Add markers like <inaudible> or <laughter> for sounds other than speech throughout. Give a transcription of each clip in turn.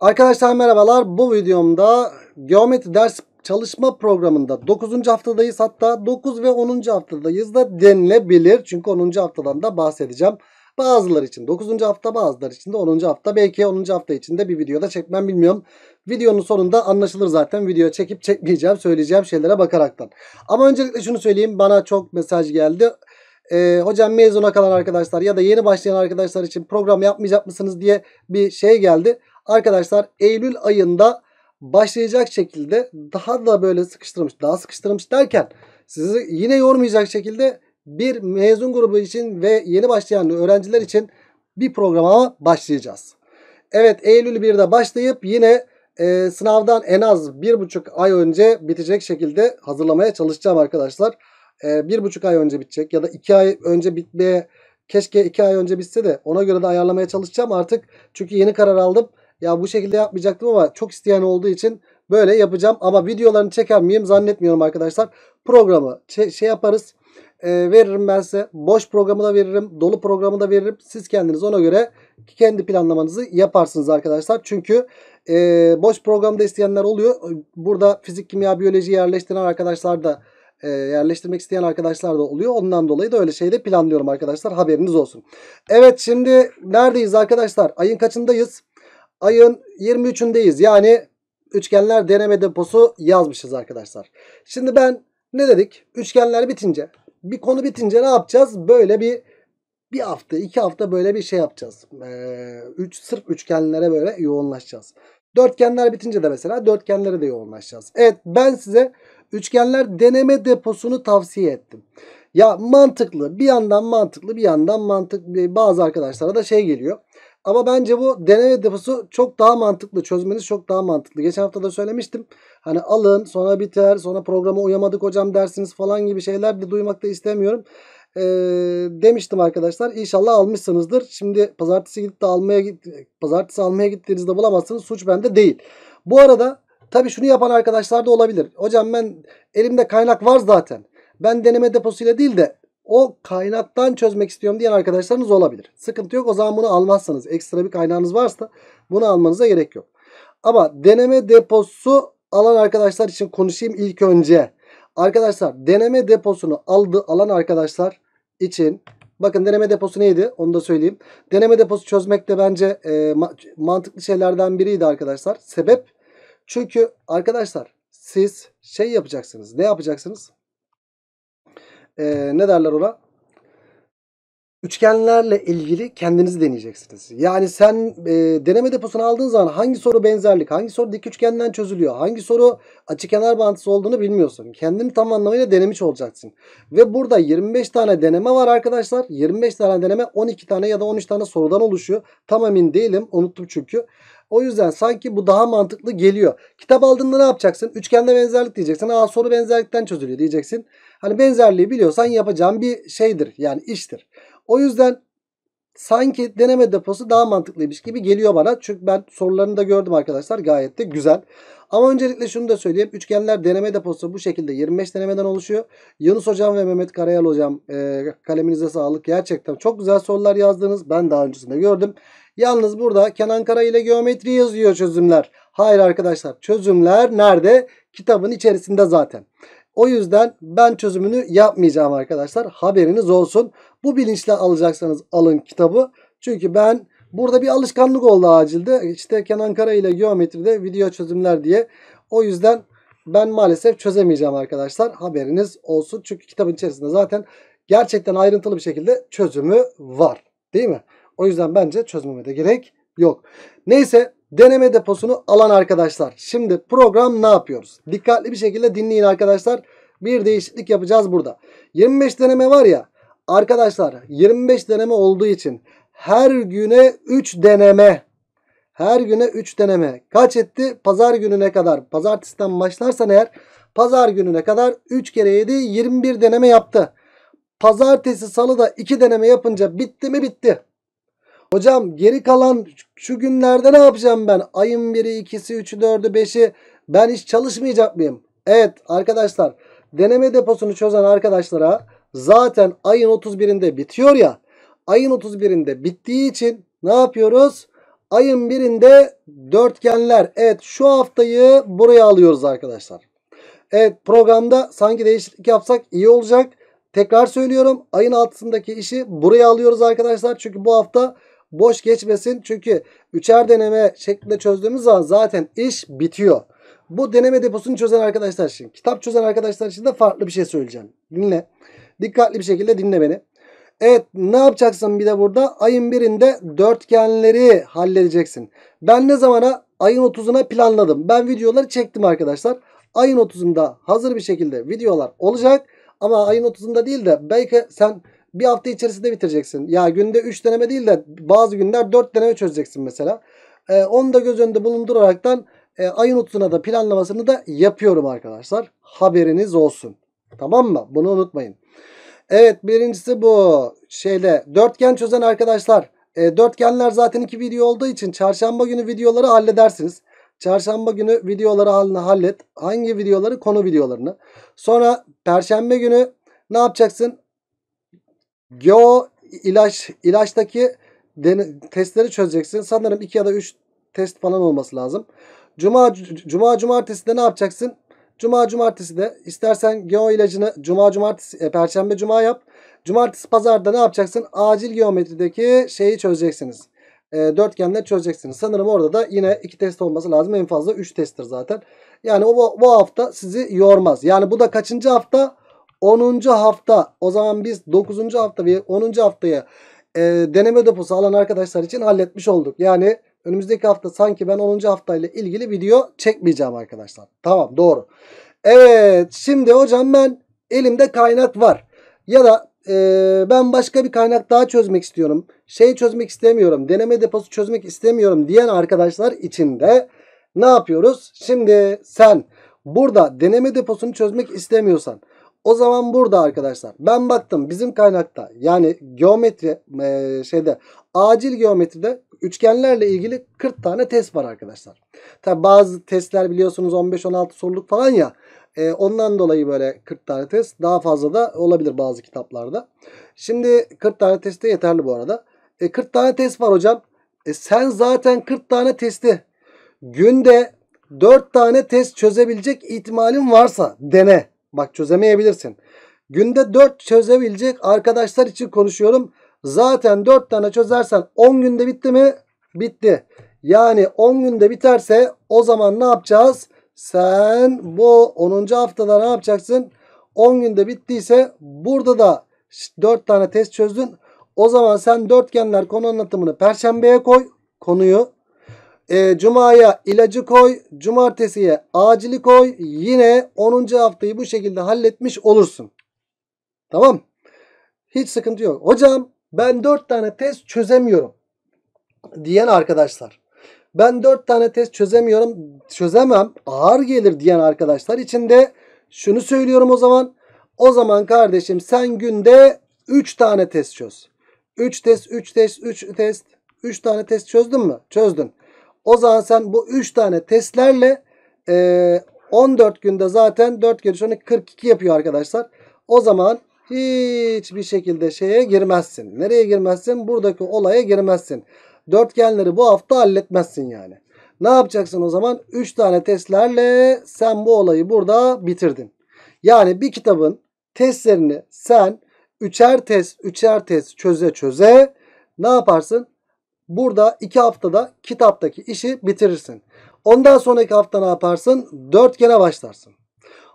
Arkadaşlar merhabalar. Bu videomda geometri ders çalışma programında 9. haftadayız. Hatta 9 ve 10. haftadayız da denilebilir. Çünkü 10. haftadan da bahsedeceğim. Bazıları için 9. hafta bazıları için de 10. hafta. Belki 10. hafta içinde bir videoda çekmem bilmiyorum. Videonun sonunda anlaşılır zaten. Video çekip çekmeyeceğim söyleyeceğim şeylere bakaraktan. Ama öncelikle şunu söyleyeyim. Bana çok mesaj geldi. Ee, hocam mezuna kalan arkadaşlar ya da yeni başlayan arkadaşlar için program yapmayacak mısınız diye bir şey geldi. Arkadaşlar Eylül ayında başlayacak şekilde daha da böyle sıkıştırmış, daha sıkıştırmış derken sizi yine yormayacak şekilde bir mezun grubu için ve yeni başlayan öğrenciler için bir programa başlayacağız. Evet Eylül 1'de başlayıp yine e, sınavdan en az bir buçuk ay önce bitecek şekilde hazırlamaya çalışacağım arkadaşlar. E, bir buçuk ay önce bitecek ya da iki ay önce bitmeye keşke iki ay önce bitse de ona göre de ayarlamaya çalışacağım artık. Çünkü yeni karar aldım. Ya bu şekilde yapmayacaktım ama çok isteyen olduğu için böyle yapacağım. Ama videolarını çeker miyim zannetmiyorum arkadaşlar. Programı şey yaparız. E, veririm ben size. Boş programı da veririm. Dolu programı da veririm. Siz kendiniz ona göre kendi planlamanızı yaparsınız arkadaşlar. Çünkü e, boş programda isteyenler oluyor. Burada fizik, kimya, biyoloji yerleştiren arkadaşlar da e, yerleştirmek isteyen arkadaşlar da oluyor. Ondan dolayı da öyle şeyde planlıyorum arkadaşlar. Haberiniz olsun. Evet şimdi neredeyiz arkadaşlar? Ayın kaçındayız? Ayın 23'ündeyiz. Yani üçgenler deneme deposu yazmışız arkadaşlar. Şimdi ben ne dedik? Üçgenler bitince bir konu bitince ne yapacağız? Böyle bir bir hafta iki hafta böyle bir şey yapacağız. Ee, üç, sırf üçgenlere böyle yoğunlaşacağız. Dörtgenler bitince de mesela dörtgenlere de yoğunlaşacağız. Evet ben size üçgenler deneme deposunu tavsiye ettim. Ya mantıklı bir yandan mantıklı bir yandan mantıklı bazı arkadaşlara da şey geliyor. Ama bence bu deneme deposu çok daha mantıklı. Çözmeniz çok daha mantıklı. Geçen hafta da söylemiştim. Hani alın sonra biter sonra programa uyamadık hocam dersiniz falan gibi şeyler de duymak da istemiyorum. Ee, demiştim arkadaşlar. İnşallah almışsınızdır. Şimdi pazartesi gidip de almaya pazartesi almaya gittiğinizde bulamazsınız. Suç bende değil. Bu arada tabii şunu yapan arkadaşlar da olabilir. Hocam ben elimde kaynak var zaten. Ben deneme deposuyla değil de o kaynaktan çözmek istiyorum diyen arkadaşlarınız olabilir. Sıkıntı yok. O zaman bunu almazsanız ekstra bir kaynağınız varsa bunu almanıza gerek yok. Ama deneme deposu alan arkadaşlar için konuşayım ilk önce. Arkadaşlar deneme deposunu aldı alan arkadaşlar için bakın deneme deposu neydi onu da söyleyeyim. Deneme deposu çözmek de bence e, mantıklı şeylerden biriydi arkadaşlar. Sebep çünkü arkadaşlar siz şey yapacaksınız. Ne yapacaksınız? E, ne derler ona? Üçgenlerle ilgili kendinizi deneyeceksiniz. Yani sen e, deneme deposunu aldığın zaman hangi soru benzerlik, hangi soru dik üçgenden çözülüyor, hangi soru açıkenar bağıntısı olduğunu bilmiyorsun. Kendini tam anlamıyla denemiş olacaksın. Ve burada 25 tane deneme var arkadaşlar. 25 tane deneme 12 tane ya da 13 tane sorudan oluşuyor. Tam emin değilim. Unuttum çünkü. O yüzden sanki bu daha mantıklı geliyor. Kitap aldığında ne yapacaksın? Üçgende benzerlik diyeceksin. Aa soru benzerlikten çözülüyor diyeceksin. Hani benzerliği biliyorsan yapacağın bir şeydir. Yani iştir. O yüzden sanki deneme deposu daha mantıklıymış gibi geliyor bana. Çünkü ben sorularını da gördüm arkadaşlar. Gayet de güzel. Ama öncelikle şunu da söyleyeyim. Üçgenler deneme deposu bu şekilde 25 denemeden oluşuyor. Yunus Hocam ve Mehmet Karayal Hocam e, kaleminize sağlık. Gerçekten çok güzel sorular yazdınız. Ben daha öncesinde gördüm. Yalnız burada Kenan Kara ile geometri yazıyor çözümler. Hayır arkadaşlar çözümler nerede? Kitabın içerisinde zaten. O yüzden ben çözümünü yapmayacağım arkadaşlar. Haberiniz olsun. Bu bilinçle alacaksanız alın kitabı. Çünkü ben burada bir alışkanlık oldu acilde. İşte Kenan Kara ile geometride video çözümler diye. O yüzden ben maalesef çözemeyeceğim arkadaşlar. Haberiniz olsun. Çünkü kitabın içerisinde zaten gerçekten ayrıntılı bir şekilde çözümü var. Değil mi? O yüzden bence çözmeme de gerek yok. Neyse deneme deposunu alan arkadaşlar. Şimdi program ne yapıyoruz? Dikkatli bir şekilde dinleyin arkadaşlar. Bir değişiklik yapacağız burada. 25 deneme var ya arkadaşlar 25 deneme olduğu için her güne 3 deneme her güne 3 deneme. Kaç etti? Pazar gününe kadar. Pazartesiden başlarsan eğer pazar gününe kadar 3 kere 7 21 deneme yaptı. Pazartesi salıda 2 deneme yapınca bitti mi bitti. Hocam geri kalan şu günlerde ne yapacağım ben? Ayın 1'i, 2'si, 3'ü, 4'ü, 5'i ben hiç çalışmayacak mıyım? Evet arkadaşlar deneme deposunu çözen arkadaşlara zaten ayın 31'inde bitiyor ya. Ayın 31'inde bittiği için ne yapıyoruz? Ayın birinde dörtgenler. Evet şu haftayı buraya alıyoruz arkadaşlar. Evet programda sanki değişiklik yapsak iyi olacak. Tekrar söylüyorum ayın altısındaki işi buraya alıyoruz arkadaşlar. Çünkü bu hafta boş geçmesin. Çünkü üçer deneme şeklinde çözdüğümüz zaman zaten iş bitiyor. Bu deneme deposunu çözen arkadaşlar için, kitap çözen arkadaşlar için de farklı bir şey söyleyeceğim. Dinle. Dikkatli bir şekilde dinle beni. Evet ne yapacaksın bir de burada? Ayın birinde dörtgenleri halledeceksin. Ben ne zamana? Ayın 30'una planladım. Ben videoları çektim arkadaşlar. Ayın 30'unda hazır bir şekilde videolar olacak. Ama ayın 30'unda değil de belki sen bir hafta içerisinde bitireceksin. Ya günde 3 deneme değil de bazı günler 4 deneme çözeceksin mesela. Ee, onu da göz önünde bulunduraraktan e, ayın 30'una da planlamasını da yapıyorum arkadaşlar. Haberiniz olsun. Tamam mı? Bunu unutmayın. Evet birincisi bu. Şeyde dörtgen çözen arkadaşlar. E, dörtgenler zaten iki video olduğu için çarşamba günü videoları halledersiniz. Çarşamba günü videoları haline hallet. Hangi videoları? Konu videolarını. Sonra perşembe günü ne yapacaksın? Geo ilaç ilaçtaki testleri çözeceksin. Sanırım 2 ya da 3 test falan olması lazım. Cuma cuma cumartesi de ne yapacaksın? Cuma cumartesi de istersen geo ilacını cuma cumartesi e, perşembe cuma yap. Cumartesi pazarda ne yapacaksın? Acil geometrideki şeyi çözeceksiniz. E, dörtgenleri çözeceksiniz. Sanırım orada da yine iki test olması lazım. En fazla 3 testtir zaten. Yani o bu hafta sizi yormaz. Yani bu da kaçıncı hafta? 10. hafta. O zaman biz 9. hafta ve 10. haftayı e, deneme deposu alan arkadaşlar için halletmiş olduk. Yani önümüzdeki hafta sanki ben 10. haftayla ilgili video çekmeyeceğim arkadaşlar. Tamam doğru. Evet şimdi hocam ben elimde kaynak var. Ya da e, ben başka bir kaynak daha çözmek istiyorum. Şey çözmek istemiyorum. Deneme deposu çözmek istemiyorum diyen arkadaşlar için de ne yapıyoruz? Şimdi sen burada deneme deposunu çözmek istemiyorsan o zaman burada arkadaşlar ben baktım bizim kaynakta yani geometri e, şeyde acil geometride üçgenlerle ilgili 40 tane test var arkadaşlar. Tabi bazı testler biliyorsunuz 15-16 soruluk falan ya. E, ondan dolayı böyle 40 tane test daha fazla da olabilir bazı kitaplarda. Şimdi 40 tane test de yeterli bu arada. E, 40 tane test var hocam. E, sen zaten 40 tane testi günde 4 tane test çözebilecek ihtimalin varsa dene. Bak çözemeyebilirsin. Günde 4 çözebilecek arkadaşlar için konuşuyorum. Zaten 4 tane çözersen 10 günde bitti mi? Bitti. Yani 10 günde biterse o zaman ne yapacağız? Sen bu 10. haftada ne yapacaksın? 10 günde bittiyse burada da 4 tane test çözdün. O zaman sen dörtgenler konu anlatımını perşembeye koy konuyu. E, Cuma'ya ilacı koy. Cumartesiye acili koy. Yine 10. haftayı bu şekilde halletmiş olursun. Tamam. Hiç sıkıntı yok. Hocam ben 4 tane test çözemiyorum. Diyen arkadaşlar. Ben 4 tane test çözemiyorum. Çözemem. Ağır gelir diyen arkadaşlar için de şunu söylüyorum o zaman. O zaman kardeşim sen günde 3 tane test çöz. 3 test, 3 test, 3 test. 3 tane test çözdün mü? Çözdün. O zaman sen bu 3 tane testlerle e, 14 günde zaten 4 kere 12 42 yapıyor arkadaşlar. O zaman hiçbir şekilde şeye girmezsin. Nereye girmezsin? Buradaki olaya girmezsin. Dörtgenleri bu hafta halletmezsin yani. Ne yapacaksın o zaman? 3 tane testlerle sen bu olayı burada bitirdin. Yani bir kitabın testlerini sen üçer test, üçer test çöze çöze ne yaparsın? Burada iki haftada kitaptaki işi bitirirsin. Ondan sonraki hafta ne yaparsın? Dörtgene başlarsın.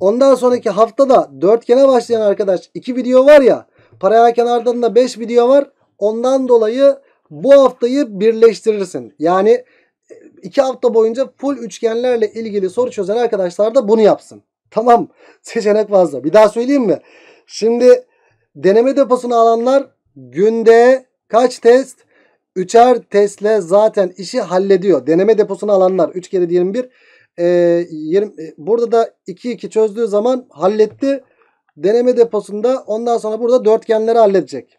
Ondan sonraki haftada dörtgene başlayan arkadaş iki video var ya. Paraya kenardan da 5 video var. Ondan dolayı bu haftayı birleştirirsin. Yani iki hafta boyunca full üçgenlerle ilgili soru çözen arkadaşlar da bunu yapsın. <laughs> Tamam seçenek fazla. Bir daha söyleyeyim mi? Şimdi deneme deposunu alanlar günde kaç test? Üçer testle zaten işi hallediyor. Deneme deposunu alanlar 3 kere 21 e, 20, e, burada da 2-2 çözdüğü zaman halletti. Deneme deposunda ondan sonra burada dörtgenleri halledecek.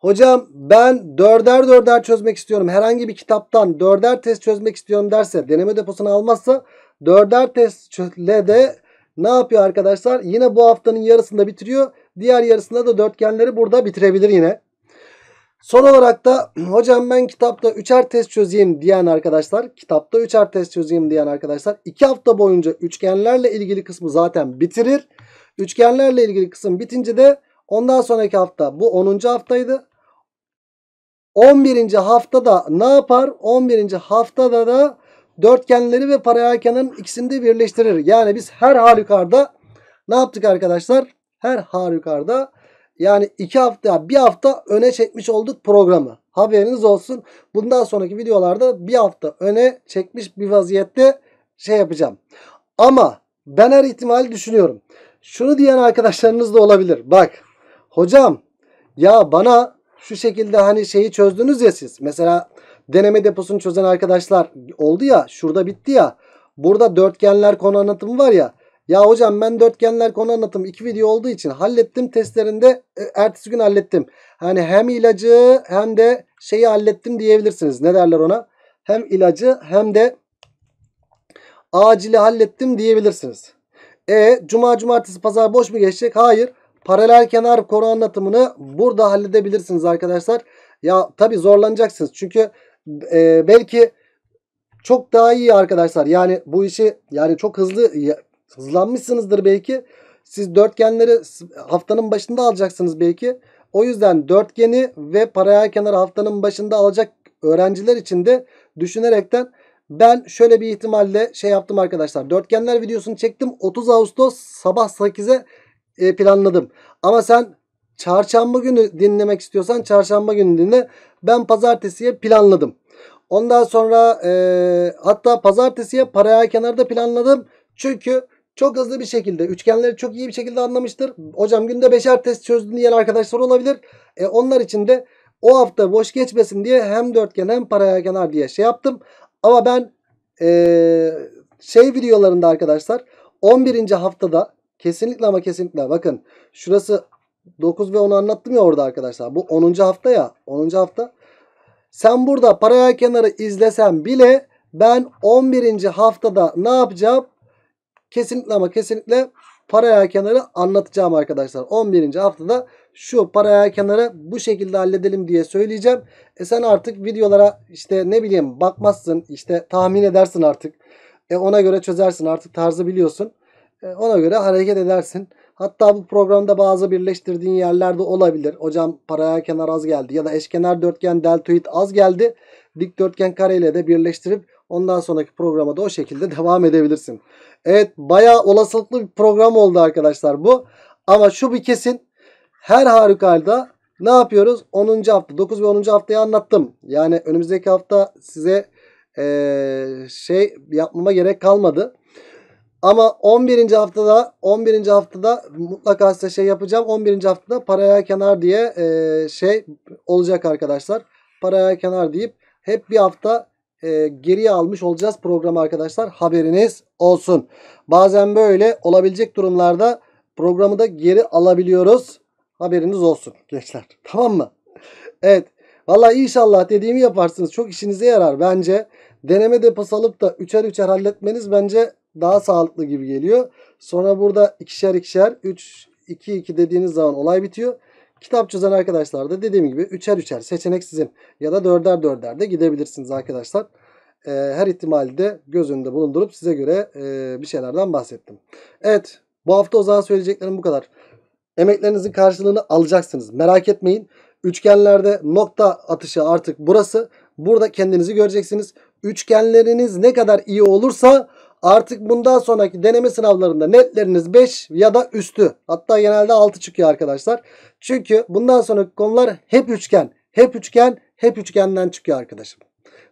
Hocam ben dörder dörder çözmek istiyorum. Herhangi bir kitaptan dörder test çözmek istiyorum derse deneme deposunu almazsa dörder testle de ne yapıyor arkadaşlar? Yine bu haftanın yarısında bitiriyor. Diğer yarısında da dörtgenleri burada bitirebilir yine. Son olarak da hocam ben kitapta üçer test çözeyim diyen arkadaşlar, kitapta üçer test çözeyim diyen arkadaşlar 2 hafta boyunca üçgenlerle ilgili kısmı zaten bitirir. Üçgenlerle ilgili kısım bitince de ondan sonraki hafta bu 10. haftaydı. 11. haftada ne yapar? 11. haftada da dörtgenleri ve paralel kenarın ikisini de birleştirir. Yani biz her halükarda ne yaptık arkadaşlar? Her halükarda yani iki hafta bir hafta öne çekmiş olduk programı. Haberiniz olsun. Bundan sonraki videolarda bir hafta öne çekmiş bir vaziyette şey yapacağım. Ama ben her ihtimali düşünüyorum. Şunu diyen arkadaşlarınız da olabilir. Bak hocam ya bana şu şekilde hani şeyi çözdünüz ya siz. Mesela deneme deposunu çözen arkadaşlar oldu ya şurada bitti ya. Burada dörtgenler konu anlatımı var ya. Ya hocam ben dörtgenler konu anlatımı iki video olduğu için hallettim testlerinde e, ertesi gün hallettim. Hani hem ilacı hem de şeyi hallettim diyebilirsiniz. Ne derler ona? Hem ilacı hem de acili hallettim diyebilirsiniz. E cuma cumartesi pazar boş mu geçecek? Hayır. Paralel kenar konu anlatımını burada halledebilirsiniz arkadaşlar. Ya tabi zorlanacaksınız. Çünkü e, belki çok daha iyi arkadaşlar. Yani bu işi yani çok hızlı hızlanmışsınızdır belki. Siz dörtgenleri haftanın başında alacaksınız belki. O yüzden dörtgeni ve paralel kenar haftanın başında alacak öğrenciler için de düşünerekten ben şöyle bir ihtimalle şey yaptım arkadaşlar. Dörtgenler videosunu çektim. 30 Ağustos sabah 8'e e, planladım. Ama sen çarşamba günü dinlemek istiyorsan çarşamba günü dinle. Ben pazartesiye planladım. Ondan sonra e, hatta pazartesiye paralel kenarda planladım. Çünkü çok hızlı bir şekilde üçgenleri çok iyi bir şekilde anlamıştır. Hocam günde beşer test çözdün diyen arkadaşlar olabilir. E, onlar için de o hafta boş geçmesin diye hem dörtgen hem paralel kenar diye şey yaptım. Ama ben e, şey videolarında arkadaşlar 11. haftada kesinlikle ama kesinlikle bakın şurası 9 ve 10'u anlattım ya orada arkadaşlar. Bu 10. hafta ya 10. hafta. Sen burada paralel kenarı izlesen bile ben 11. haftada ne yapacağım? Kesinlikle ama kesinlikle paralel kenarı anlatacağım arkadaşlar. 11. haftada şu paralel kenarı bu şekilde halledelim diye söyleyeceğim. E sen artık videolara işte ne bileyim bakmazsın işte tahmin edersin artık. E ona göre çözersin artık tarzı biliyorsun. E ona göre hareket edersin. Hatta bu programda bazı birleştirdiğin yerlerde olabilir. Hocam paralel kenar az geldi ya da eşkenar dörtgen deltoid az geldi. Dikdörtgen kareyle de birleştirip ondan sonraki programa da o şekilde devam edebilirsin. Evet bayağı olasılıklı bir program oldu arkadaşlar bu. Ama şu bir kesin her halükarda ne yapıyoruz? 10. hafta 9 ve 10. haftayı anlattım. Yani önümüzdeki hafta size ee, şey yapmama gerek kalmadı. Ama 11. haftada 11. haftada mutlaka size şey yapacağım. 11. haftada paralel kenar diye e, şey olacak arkadaşlar. Paralel kenar deyip hep bir hafta e, geriye almış olacağız programı arkadaşlar. Haberiniz olsun. Bazen böyle olabilecek durumlarda programı da geri alabiliyoruz. Haberiniz olsun gençler. <laughs> Tamam mı? Evet. Valla inşallah dediğimi yaparsınız. Çok işinize yarar bence. Deneme deposu alıp da üçer üçer halletmeniz bence daha sağlıklı gibi geliyor. Sonra burada ikişer ikişer 3 2 2 dediğiniz zaman olay bitiyor. Kitap çözen arkadaşlar da dediğim gibi üçer üçer seçenek sizin ya da dörder dörder de gidebilirsiniz arkadaşlar. Ee, her ihtimali de göz önünde bulundurup size göre e, bir şeylerden bahsettim. Evet bu hafta o zaman söyleyeceklerim bu kadar. Emeklerinizin karşılığını alacaksınız. Merak etmeyin. Üçgenlerde nokta atışı artık burası. Burada kendinizi göreceksiniz. Üçgenleriniz ne kadar iyi olursa artık bundan sonraki deneme sınavlarında netleriniz 5 ya da üstü. Hatta genelde 6 çıkıyor arkadaşlar. Çünkü bundan sonraki konular hep üçgen. Hep üçgen, hep üçgenden çıkıyor arkadaşım.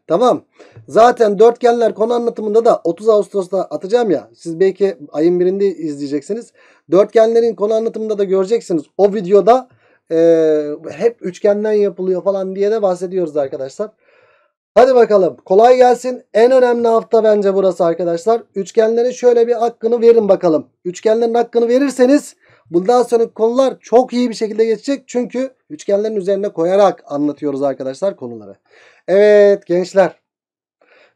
Tamam. Zaten dörtgenler konu anlatımında da 30 Ağustos'ta atacağım ya. Siz belki ayın birinde izleyeceksiniz. Dörtgenlerin konu anlatımında da göreceksiniz. O videoda e, hep üçgenden yapılıyor falan diye de bahsediyoruz arkadaşlar. Hadi bakalım. Kolay gelsin. En önemli hafta bence burası arkadaşlar. Üçgenlerin şöyle bir hakkını verin bakalım. Üçgenlerin hakkını verirseniz bundan sonraki konular çok iyi bir şekilde geçecek. Çünkü üçgenlerin üzerine koyarak anlatıyoruz arkadaşlar konuları. Evet gençler.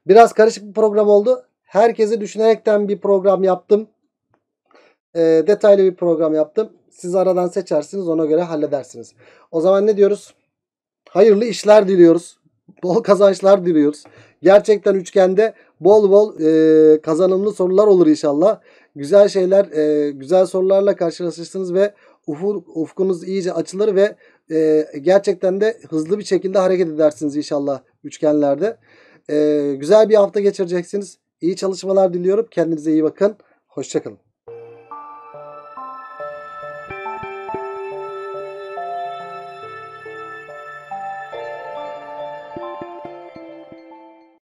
Biraz karışık bir program oldu. Herkesi düşünerekten bir program yaptım. E, detaylı bir program yaptım. Siz aradan seçersiniz ona göre halledersiniz. O zaman ne diyoruz? hayırlı işler diliyoruz. Bol kazançlar diliyoruz. Gerçekten üçgende bol bol e, kazanımlı sorular olur inşallah. Güzel şeyler, e, güzel sorularla karşılaşırsınız ve ufuk, ufkunuz iyice açılır ve e, gerçekten de hızlı bir şekilde hareket edersiniz inşallah üçgenlerde. E, güzel bir hafta geçireceksiniz. İyi çalışmalar diliyorum. Kendinize iyi bakın. Hoşçakalın.